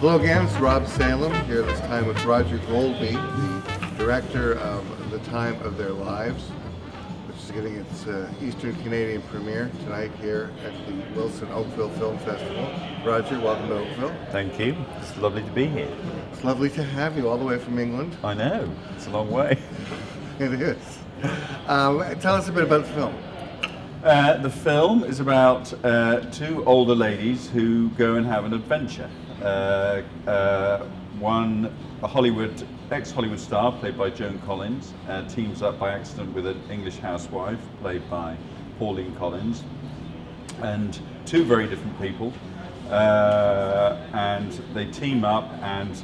Hello again, it's Rob Salem here this time with Roger Goldby, the director of The Time of Their Lives, which is getting its uh, Eastern Canadian premiere tonight here at the Willson Oakville Film Festival. Roger, welcome to Oakville. Thank you. It's lovely to be here. It's lovely to have you all the way from England. I know. It's a long way. It is. Um, tell us a bit about the film. Uh, the film is about uh, two older ladies who go and have an adventure. Uh, uh, one, a Hollywood, ex-Hollywood star played by Joan Collins, uh, teams up by accident with an English housewife played by Pauline Collins, and two very different people. And they team up and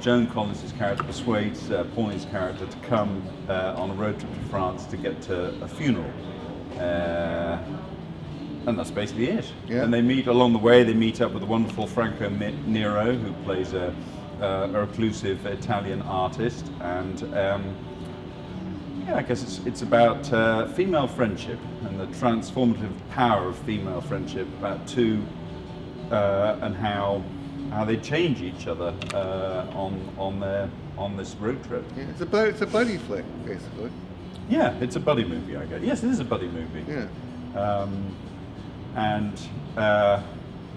Joan Collins' character persuades Pauline's character to come on a road trip to France to get to a funeral. Uh, and that's basically it. Yeah. And they meet along the way, they meet up with the wonderful Franco Nero, who plays a, a reclusive Italian artist. And um, yeah, I guess it's, it's about uh, female friendship and the transformative power of female friendship, about two uh, and how how they change each other uh, on on their on this road trip. Yeah, it's a it's a buddy flick, basically. Yeah, it's a buddy movie, I guess. Yes, it is a buddy movie. Yeah. Um, and uh,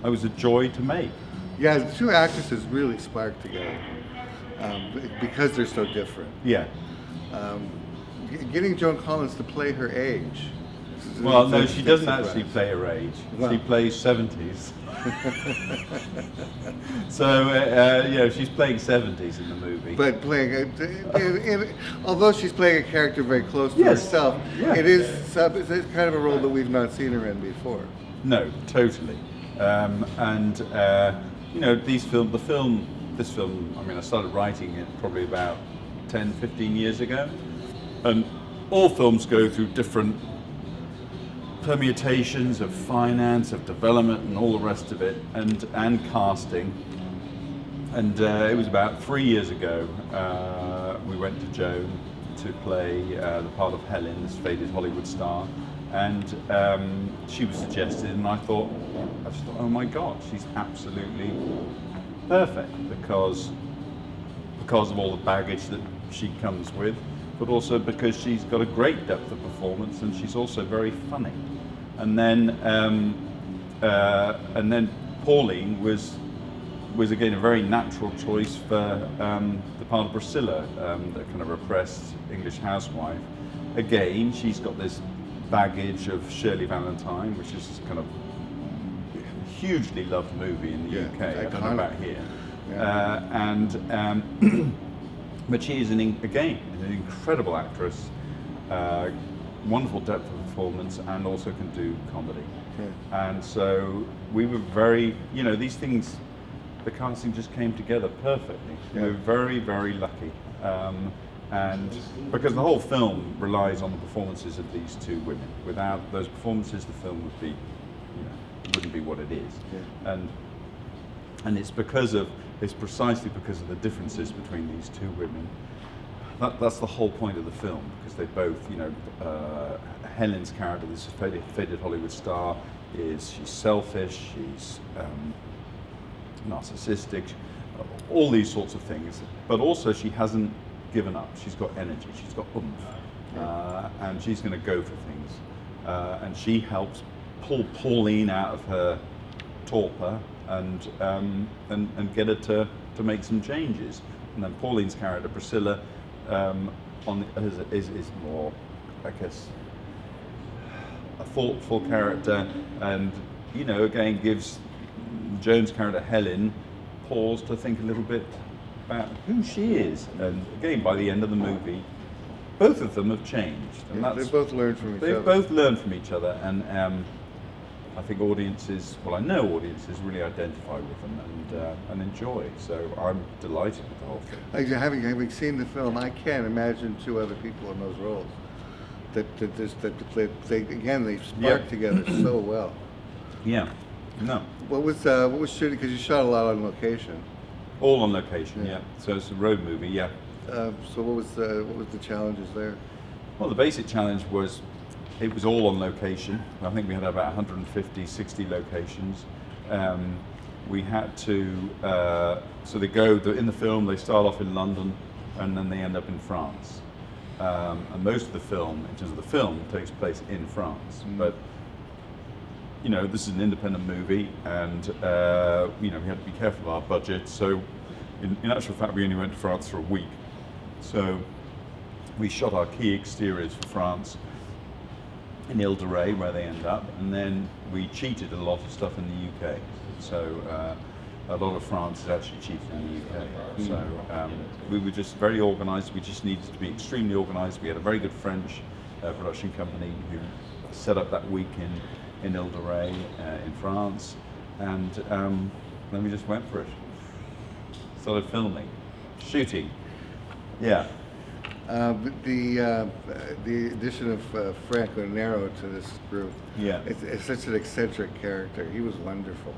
it was a joy to make. Yeah, the two actresses really spark together um, because they're so different. Yeah. Um, getting Joan Collins to play her age. Well, no, she doesn't actually play her age. She plays 70s. so, uh, uh, you know, she's playing 70s in the movie. But playing, a, in, in, although she's playing a character very close to Yes. herself, Yeah. it is sub, it's kind of a role that we've not seen her in before. No, totally. Um, and uh, you know, these film, the film, this film. I mean, I started writing it probably about 10, 15 years ago, and all films go through different permutations of finance, of development, and all the rest of it, and and casting. And uh, it was about three years ago. Uh, we went to Joan to play uh, the part of Helen, this faded Hollywood star, and um, she was suggested, and I thought, I just thought, oh my God, she's absolutely perfect because because of all the baggage that she comes with, but also because she's got a great depth of performance and she's also very funny. And then um, uh, and then Pauline was was again a very natural choice for um, the part of Priscilla, um, the kind of repressed English housewife. Again, she's got this baggage of Shirley Valentine, which is kind of hugely loved movie in the Yeah, UK. I don't know about here. Yeah. Uh, and um, but she is an in, again an incredible actress, uh, wonderful depth of performance, and also can do comedy. And so we were very, you know, these things, the casting just came together perfectly. We Yeah. were very, very lucky. Um, and because the whole film relies on the performances of these two women. Without those performances, the film would be, you know, wouldn't be what it is. Yeah. And and it's because of it's precisely because of the differences between these two women. That, that's the whole point of the film because they both, you know, uh, Helen's character, this faded, faded Hollywood star, is she's selfish, she's um, narcissistic, all these sorts of things. But also she hasn't given up. She's got energy. She's got oomph, uh, and she's going to go for things. Uh, and she helps pull Pauline out of her torpor and um, and, and get her to, to make some changes. And then Pauline's character Priscilla um, on the, is, is is more, I guess, a thoughtful character, and you know again gives Joan's character Helen pause to think a little bit about who she is. And again, by the end of the movie, both of them have changed, and Yeah, they that's both learned from each other. They've both learned from each other, and um, I think audiences, well, I know audiences really identify with them and uh, and enjoy. So I'm delighted with the whole thing. Having, having seen the film, I can't imagine two other people in those roles. That that, this, that they, they again they spark Yeah. together so well. Yeah, no, What was uh, what was shooting? Because you shot a lot on location. all on location. Yeah. Yeah, so it's a road movie. Yeah. Uh, so what was the what was the challenges there? Well, the basic challenge was it was all on location. I think we had about 150, 60 locations. Um, we had to. Uh, so they go the, in the film. They start off in London, and then they end up in France. Um, and most of the film, in terms of the film, takes place in France. But you know, this is an independent movie, and uh, you know we had to be careful of our budget. So, in, in actual fact, we only went to France for a week. So, we shot our key exteriors for France in Ile de Ré, where they end up, and then we cheated a lot of stuff in the UK. So. Uh, a lot of France is actually cheated in the UK. So um, we were just very organised. We just needed to be extremely organised. We had a very good French uh, production company who set up that week in, in Ile de Ré uh, in France, and um, then we just went for it. Started filming, shooting. Yeah. Uh, the uh, the addition of uh, Franco Nero to this group, Yeah. it's, it's such an eccentric character. He was wonderful.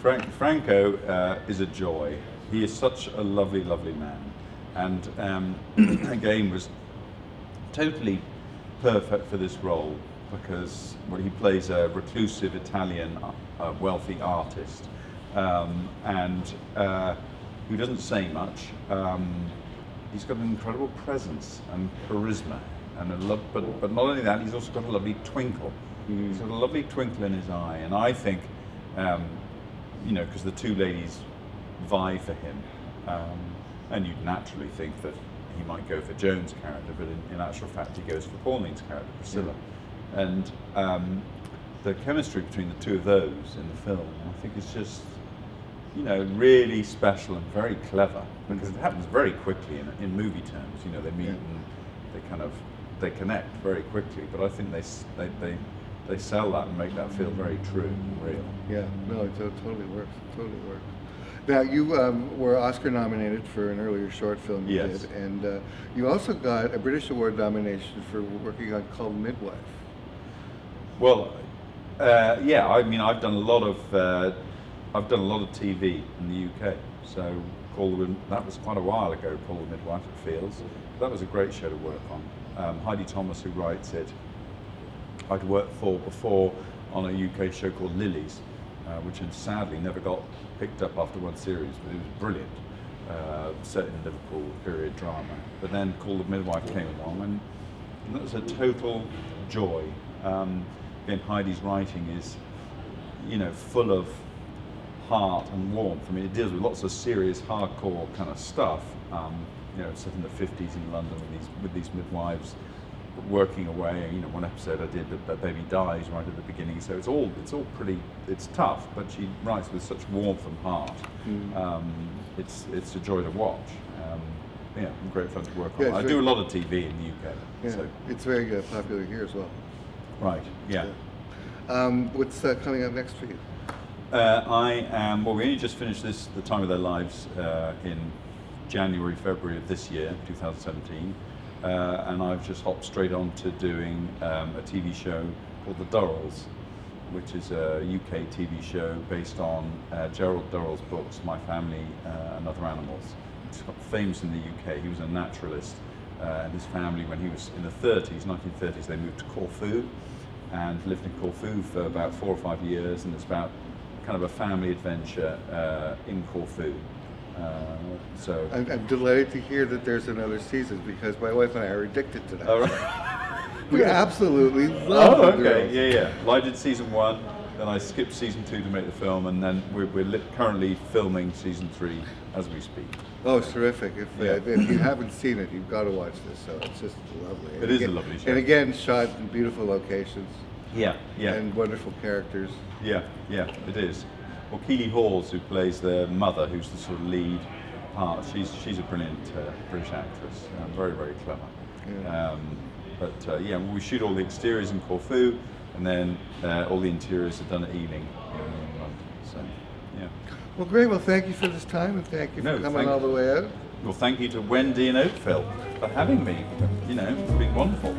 Frank, Franco uh, is a joy. He is such a lovely, lovely man, and um, again was totally perfect for this role because well, he plays a reclusive Italian uh, wealthy artist, um, and uh, who doesn't say much. Um, he's got an incredible presence and charisma, and a love. but but not only that, he's also got a lovely twinkle. He's got a lovely twinkle in his eye, and I think, um, you know, because the two ladies vie for him, um, and you'd naturally think that he might go for Joan's character, but in, in actual fact, he goes for Pauline's character, Priscilla, and um, the chemistry between the two of those in the film, I think, is just you know, really special and very clever because it happens very quickly in, in movie terms. You know, they meet Yeah. and they kind of they connect very quickly. But I think they they they, they sell that and make that feel very true and real. Yeah, no, it totally works. Totally works. Now you um, were Oscar nominated for an earlier short film you Yes. did, and uh, you also got a British Award nomination for working on Called Midwife. Well, uh, yeah, I mean, I've done a lot of uh, I've done a lot of TV in the UK. So Call the that was quite a while ago. Call the Midwife at Fields. That was a great show to work on. Um, Heidi Thomas, who writes it, I'd worked for before on a UK show called Lilies, uh, which had sadly never got picked up after one series, but it was brilliant. Uh, set in Liverpool, period drama. But then Call the Midwife came along, and, and that was a total joy. Um, again, Heidi's writing is, you know, full of heart and warmth. I mean, it deals with lots of serious, hardcore kind of stuff. Um, you know, it's set in the 50s in London with these with these midwives working away. You know, one episode I did, the, the baby dies right at the beginning. So it's all it's all pretty it's tough, but she writes with such warmth and heart. Um, it's it's a joy to watch. Um, yeah, great fun to work on. Yeah, it's I do a lot of TV in the UK. Yeah, So it's very uh, popular here as well. right, yeah. Um, what's uh, coming up next for you? Uh, I am, well, we only just finished this, The Time of Their Lives, uh, in January, February of this year, 2017. Uh, and I've just hopped straight on to doing um, a TV show called The Durrells, which is a UK TV show based on uh, Gerald Durrell's books, My Family uh, and Other Animals. It's got famous in the UK. He was a naturalist, uh, and his family, when he was in the 30s, 1930s, they moved to Corfu and lived in Corfu for about four or five years, and it's about kind of a family adventure uh, in Corfu. Uh, so, I'm, I'm delighted to hear that there's another season because my wife and I are addicted to that. All right. We absolutely love oh, okay, girls. yeah, yeah. Well, I did season one, then I skipped season two to make the film, and then we're, we're li- currently filming season three as we speak. Oh, it's terrific. If, uh, Yeah. if you haven't seen it, you've got to watch this. So it's just lovely. It And is a again- lovely show. And again, shot in beautiful locations Yeah, yeah. and wonderful characters. Yeah, yeah, it is. Well, Keeley Hawes, who plays the mother, who's the sort of lead part, she's she's a brilliant uh, British actress, uh, very very clever. Yeah. Um, but uh, yeah, we shoot all the exteriors in Corfu, and then uh, all the interiors are done at Ealing in London. So yeah. Well, great. Well, thank you for this time and thank you for No, coming all the way out. Well, thank you to Wendy and Oakville for having me. You know, it's been wonderful.